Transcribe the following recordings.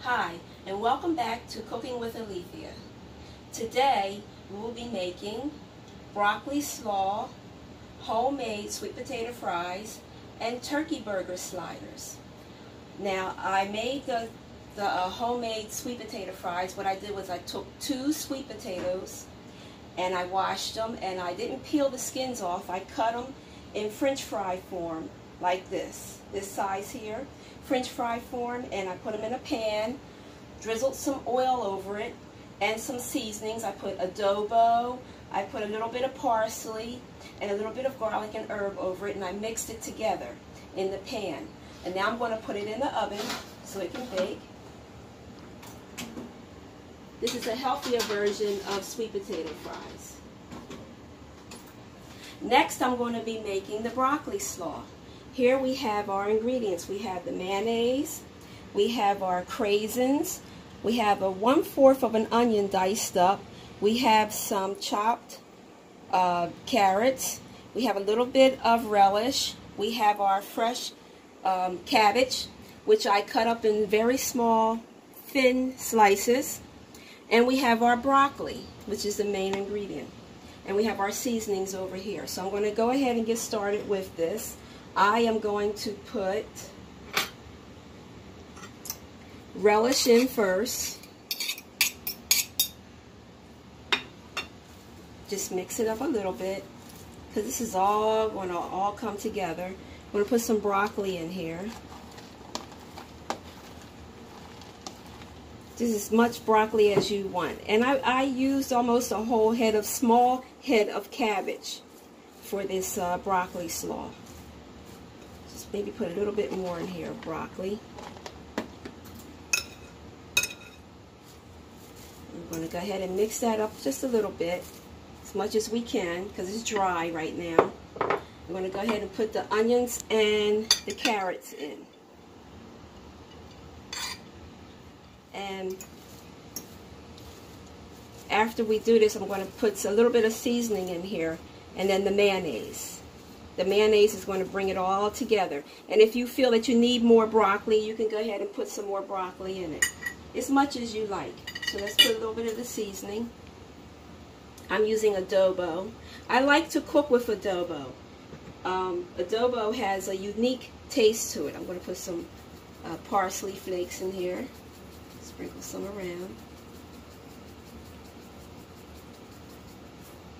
Hi, and welcome back to Cooking with Alethia. Today, we will be making broccoli slaw, homemade sweet potato fries, and turkey burger sliders. Now, I made the, the uh, homemade sweet potato fries. What I did was I took two sweet potatoes, and I washed them, and I didn't peel the skins off. I cut them in french fry form, like this, this size here french fry form and I put them in a pan, drizzled some oil over it and some seasonings. I put adobo, I put a little bit of parsley and a little bit of garlic and herb over it and I mixed it together in the pan. And now I'm going to put it in the oven so it can bake. This is a healthier version of sweet potato fries. Next I'm going to be making the broccoli slaw. Here we have our ingredients. We have the mayonnaise, we have our craisins, we have a one-fourth of an onion diced up, we have some chopped uh, carrots, we have a little bit of relish, we have our fresh um, cabbage, which I cut up in very small, thin slices, and we have our broccoli, which is the main ingredient. And we have our seasonings over here. So I'm going to go ahead and get started with this. I am going to put relish in first. Just mix it up a little bit because this is all going to all come together. I'm going to put some broccoli in here. Just as much broccoli as you want. And I, I used almost a whole head of small head of cabbage for this uh, broccoli slaw Just maybe put a little bit more in here of broccoli. I'm going to go ahead and mix that up just a little bit, as much as we can, because it's dry right now. I'm going to go ahead and put the onions and the carrots in. And after we do this, I'm going to put a little bit of seasoning in here, and then the mayonnaise. The mayonnaise is going to bring it all together. And if you feel that you need more broccoli, you can go ahead and put some more broccoli in it. As much as you like. So let's put a little bit of the seasoning. I'm using adobo. I like to cook with adobo. Um, adobo has a unique taste to it. I'm going to put some uh, parsley flakes in here. Sprinkle some around.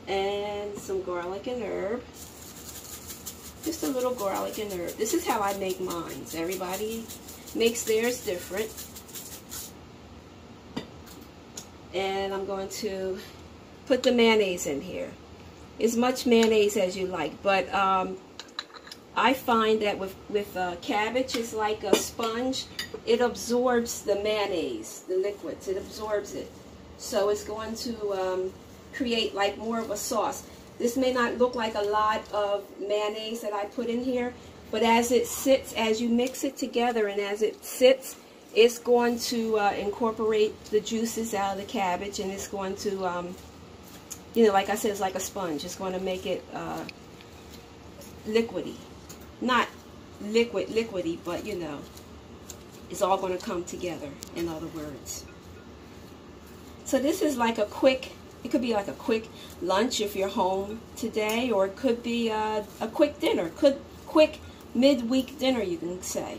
And some garlic and herb. Just a little garlic and herb. This is how I make mine. Everybody makes theirs different. And I'm going to put the mayonnaise in here. As much mayonnaise as you like. But um, I find that with, with uh, cabbage, it's like a sponge. It absorbs the mayonnaise, the liquids. It absorbs it. So it's going to um, create like more of a sauce. This may not look like a lot of mayonnaise that I put in here, but as it sits, as you mix it together and as it sits, it's going to uh, incorporate the juices out of the cabbage and it's going to, um, you know, like I said, it's like a sponge. It's going to make it uh, liquidy. Not liquid, liquidy, but, you know, it's all going to come together, in other words. So this is like a quick it could be like a quick lunch if you're home today, or it could be a, a quick dinner, could quick midweek dinner, you can say.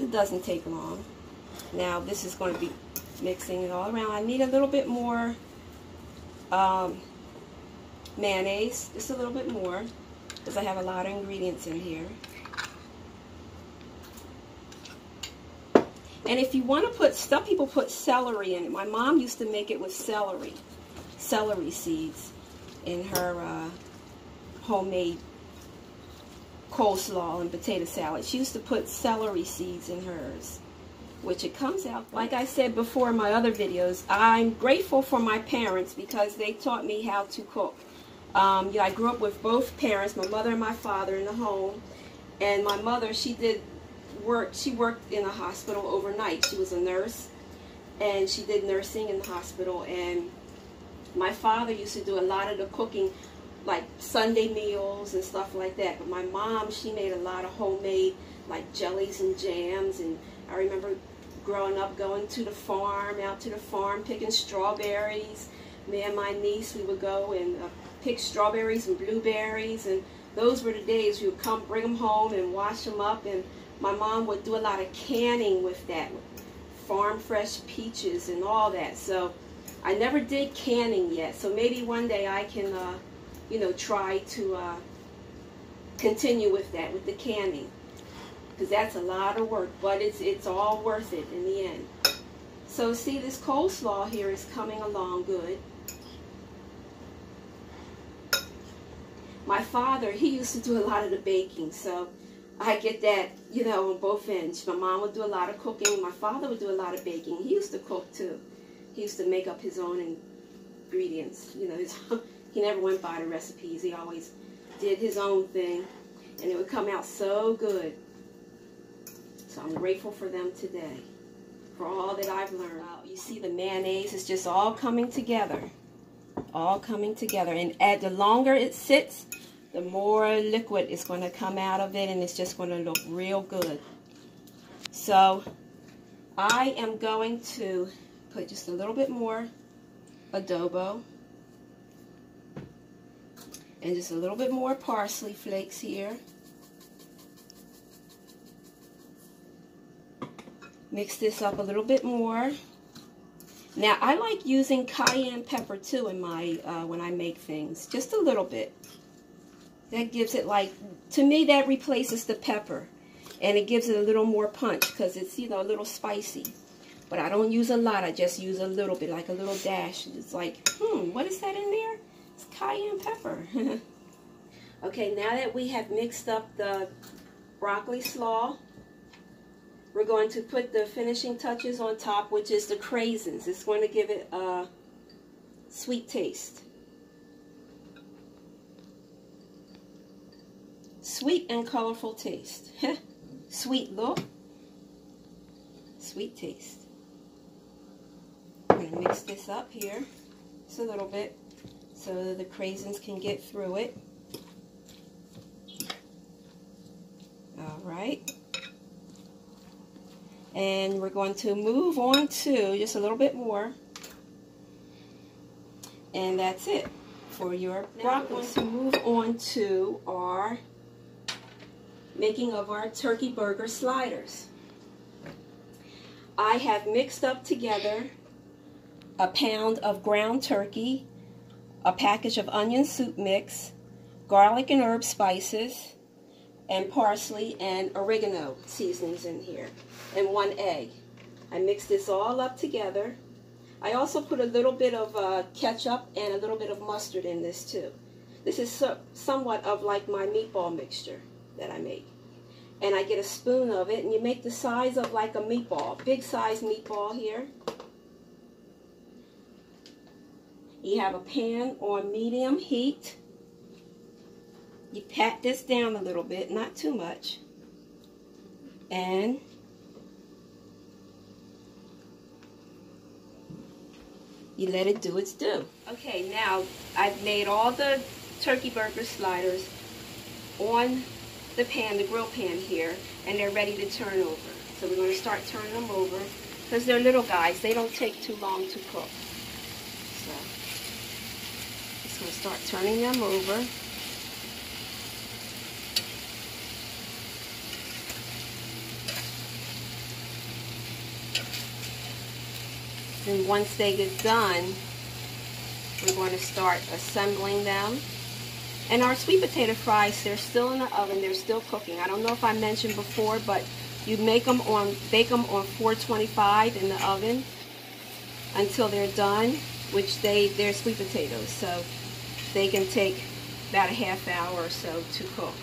It doesn't take long. Now this is going to be mixing it all around. I need a little bit more um, mayonnaise, just a little bit more, because I have a lot of ingredients in here. And if you want to put, some people put celery in it. My mom used to make it with celery celery seeds in her uh, homemade coleslaw and potato salad. She used to put celery seeds in hers, which it comes out. Like I said before in my other videos, I'm grateful for my parents because they taught me how to cook. Um, I grew up with both parents, my mother and my father in the home. And my mother, she did work, she worked in a hospital overnight. She was a nurse and she did nursing in the hospital. And my father used to do a lot of the cooking, like Sunday meals and stuff like that. But my mom, she made a lot of homemade, like jellies and jams. And I remember growing up going to the farm, out to the farm, picking strawberries. Me and my niece, we would go and uh, pick strawberries and blueberries. And those were the days we would come, bring them home and wash them up. And my mom would do a lot of canning with that, farm fresh peaches and all that. So I never did canning yet. So maybe one day I can, uh, you know, try to uh, continue with that, with the canning. Because that's a lot of work, but it's, it's all worth it in the end. So see, this coleslaw here is coming along good. My father, he used to do a lot of the baking, so I get that, you know, on both ends. My mom would do a lot of cooking. My father would do a lot of baking. He used to cook too. He used to make up his own ingredients. You know, his, he never went by the recipes. He always did his own thing, and it would come out so good. So I'm grateful for them today, for all that I've learned. You see the mayonnaise is just all coming together. All coming together. And at the longer it sits, the more liquid is going to come out of it and it's just going to look real good. So I am going to put just a little bit more adobo and just a little bit more parsley flakes here. Mix this up a little bit more. Now I like using cayenne pepper too in my uh, when I make things, just a little bit. That gives it like, to me that replaces the pepper. And it gives it a little more punch because it's, you know, a little spicy. But I don't use a lot. I just use a little bit, like a little dash. It's like, hmm, what is that in there? It's cayenne pepper. okay, now that we have mixed up the broccoli slaw, we're going to put the finishing touches on top, which is the craisins. It's going to give it a sweet taste. Sweet and colorful taste. Sweet look. Sweet taste. I'm going to mix this up here just a little bit so the craisins can get through it. All right. And we're going to move on to just a little bit more. And that's it for your broccoli. Now we're going to move on to our making of our turkey burger sliders. I have mixed up together a pound of ground turkey, a package of onion soup mix, garlic and herb spices, and parsley and oregano seasonings in here, and one egg. I mix this all up together. I also put a little bit of uh, ketchup and a little bit of mustard in this too. This is so, somewhat of like my meatball mixture that I make. And I get a spoon of it, and you make the size of like a meatball, big size meatball here. You have a pan on medium heat. You pat this down a little bit, not too much. And you let it do its due. Okay, now I've made all the turkey burger sliders on the pan, the grill pan here, and they're ready to turn over. So we're going to start turning them over because they're little guys. They don't take too long to cook. So just going to start turning them over. And once they get done, we're going to start assembling them. And our sweet potato fries, they're still in the oven. They're still cooking. I don't know if I mentioned before, but you make them on, bake them on 425 in the oven until they're done, which they, they're sweet potatoes. So they can take about a half hour or so to cook.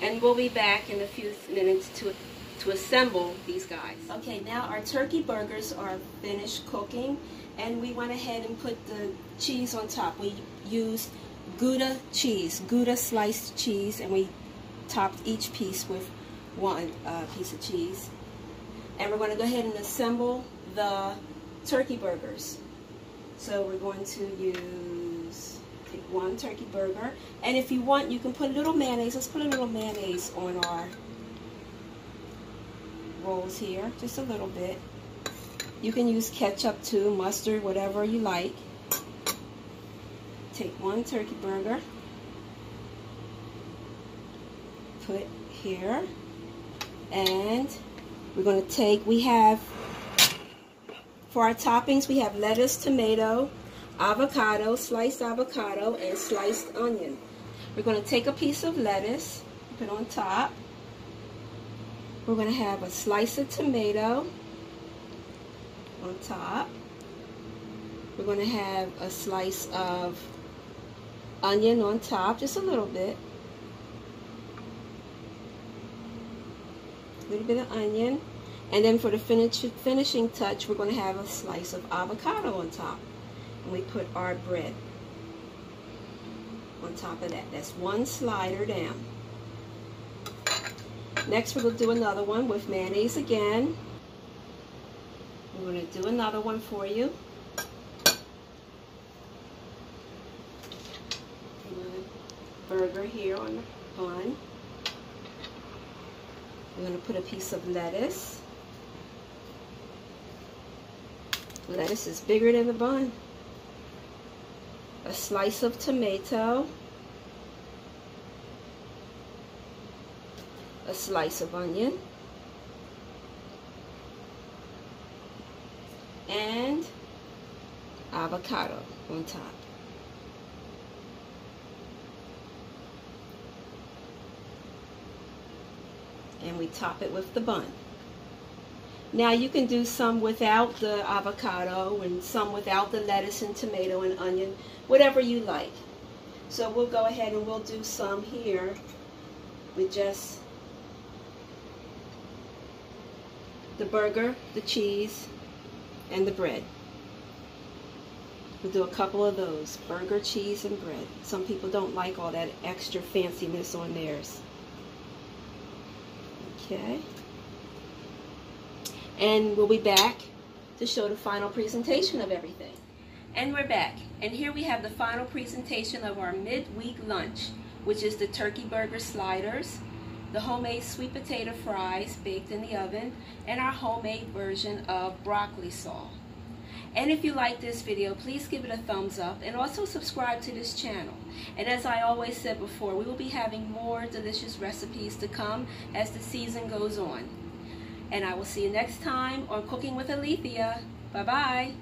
And we'll be back in a few minutes to, to assemble these guys. Okay, now our turkey burgers are finished cooking and we went ahead and put the cheese on top. We used Gouda cheese, Gouda sliced cheese, and we topped each piece with one uh, piece of cheese. And we're going to go ahead and assemble the turkey burgers. So we're going to use take one turkey burger. And if you want, you can put a little mayonnaise. Let's put a little mayonnaise on our rolls here. Just a little bit. You can use ketchup too, mustard, whatever you like. Take one turkey burger. Put here. And we're going to take, we have, for our toppings, we have lettuce, tomato, avocado, sliced avocado, and sliced onion. We're going to take a piece of lettuce, put on top. We're going to have a slice of tomato on top. We're going to have a slice of onion on top, just a little bit. A little bit of onion. And then for the finish, finishing touch, we're going to have a slice of avocado on top. And we put our bread on top of that. That's one slider down. Next, we're going to do another one with mayonnaise again. We're going to do another one for you. Burger here on the bun. We're going to put a piece of lettuce. Lettuce is bigger than the bun. A slice of tomato. A slice of onion, and avocado on top. And we top it with the bun. Now you can do some without the avocado and some without the lettuce and tomato and onion, whatever you like. So we'll go ahead and we'll do some here with just the burger, the cheese, and the bread. We'll do a couple of those, burger, cheese, and bread. Some people don't like all that extra fanciness on theirs. Okay. And we'll be back to show the final presentation of everything. And we're back. And here we have the final presentation of our midweek lunch, which is the turkey burger sliders, the homemade sweet potato fries baked in the oven, and our homemade version of broccoli slaw. And if you like this video, please give it a thumbs up and also subscribe to this channel. And as I always said before, we will be having more delicious recipes to come as the season goes on. And I will see you next time on Cooking with Alethia. Bye-bye.